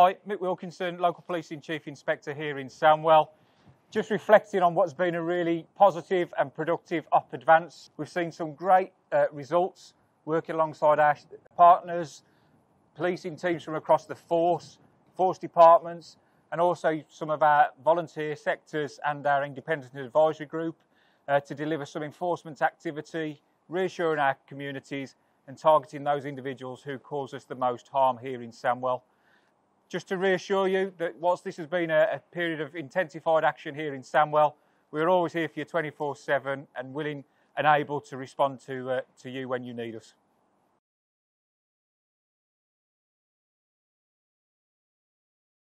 Hi, Mick Wilkinson, local policing chief inspector here in Sandwell. Just reflecting on what's been a really positive and productive Op Advance. We've seen some great uh, results working alongside our partners, policing teams from across the force, force departments, and also some of our volunteer sectors and our independent advisory group uh, to deliver some enforcement activity, reassuring our communities and targeting those individuals who cause us the most harm here in Sandwell. Just to reassure you that whilst this has been a, a period of intensified action here in Sandwell, we're always here for you 24-7 and willing and able to respond to, uh, to you when you need us.